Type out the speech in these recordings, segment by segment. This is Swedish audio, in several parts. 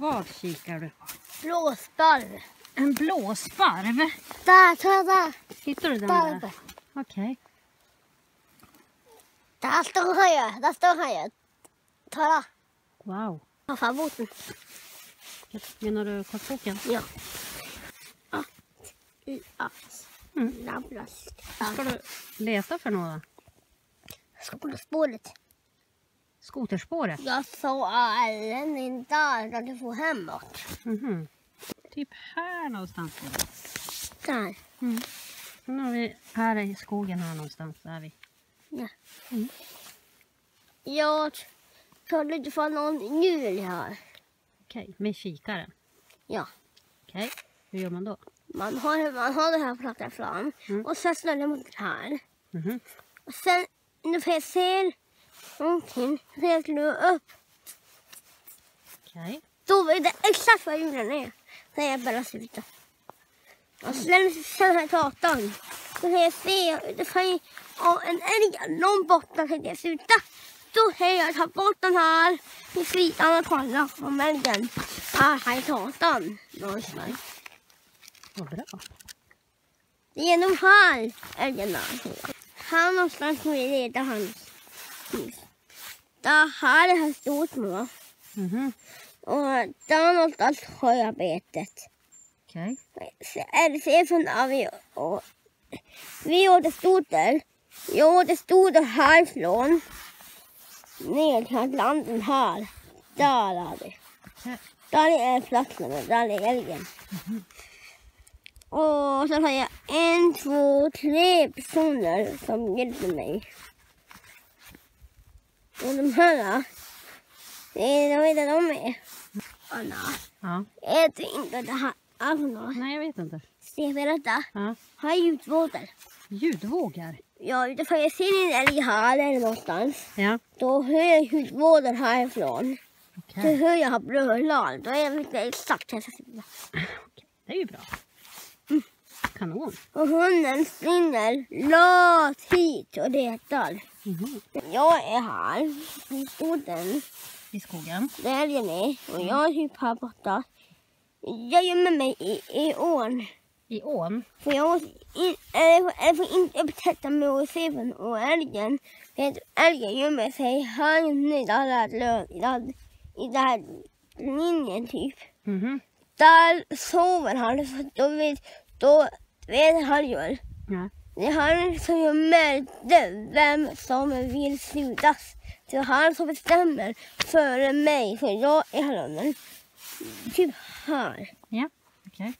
Vad kikar du? Blåsparv. En blåsparv? Där, kolla där. Hittar du den Där där? Okej. Där står han ju. Där står han ju. Kolla. Wow. Ta fram boten. Menar du kockboken? Ja. Ja. Ja. Mm. Labblas. Ska du leta för några? Skolspåret. Skoterspåret? Jag såg Ellen in där när du får hemåt. Mhm. Typ här någonstans. Där. Mm. Nu är vi här i skogen här någonstans. Där är vi. Ja. Mm. Jag trodde du få någon jul här. Okej, med kikaren. Ja. Okej, hur gör man då? Man har, man har det här plattan fram Mm. och sen snurrar man mot det här. Mhm. Och sen när jag ser någonting så räknar du upp. Okej. Då vet jag exakt vad julen är. Sen jag bara slutar. Och sen sen kartan. Så kan jag se det kan ju- ja, en älg långt borta kan jag sluta. Då kan jag ta bort den här i sidan och kolla om älgen är här i kartan. Någonstans. Vad bra. Det är de här älgarna. Här någonstans kommer vi leda hans hus. Där här är han stort små. Mhm. Och där någonstans har jag betet. Okej. Eller från där vi och vi åkte stoder. Jag åkte stoder härifrån. Ner till landen här. Där är det. Okej. Där är platsen och där är älgen. Och så har jag en, två, tre personer som hjälper mig. Och de här, det är, jag vet att de är. Anna, Ja. jag vet inte det här är något. Nej, jag vet inte. För detta. Ja. Har ljudvågor. Ljudvågar. Ja, utifrån jag ser en älg här eller någonstans. Ja. Då hör jag ljudvågor härifrån. Då Okej. hör jag brölar. Då är jag inte exakt här. Okej, Det är ju bra. Kanon. Och hunden springer långt hit och letar. Mhm. Jag är här i skogen I skogen. där är och jag är typ här borta. Jag gömmer mig i, i ån. I ån. För jag in, eller, eller får inte upptäcka mig och älgen. För älgen gömmer sig här inne i den här, linjen typ. Mhm. Där sover han. Så då vet, då vet han gör. Ja. Det är han som gömmer den, vem som vill slutas. Det är han som bestämmer före mig, för jag är hunden. Typ här. Ja. Okej.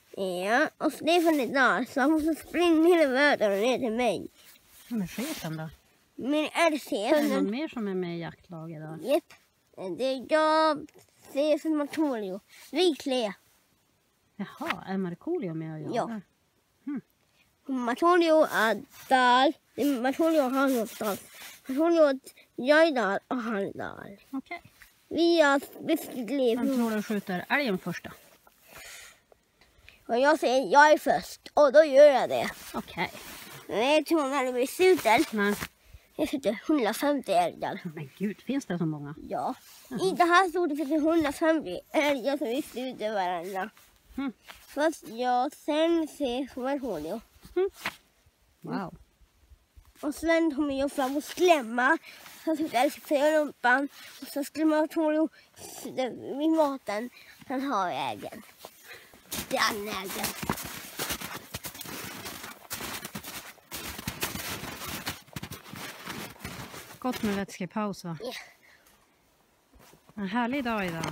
Ja, och Stefan är där, så han måste springa hela vägen och ner till mig. Vem är chefen då? Min älskade Är det någon mer som är med i jaktlaget då? Japp. Det är jag, Stefan Martolio. Vi tre. Jaha, är Markoolio med och Ja. Martolio är där. Det och han någonstans. Martolio, jag är där och han är där. Okej. Vi har liv. Vem tror du skjuter älgen först då? Och jag säger jag är först och då gör jag det. Okej. Men jag tror när det blir slutet. Nej. Jag skjuter 150 älgar. Men gud, finns det så många? Ja. I det här stod det finns det 150 älgar som vi sluter varandra. Mm. Först jag, sen ser Martolio. Wow. Och sen kommer jag fram och skrämma. Så skjuter jag i rumpan. Och så skrämmer Martolio vid maten. Sen har jag äggen. Den äggen. Gott med vätskepaus va? Ja. En härlig dag idag.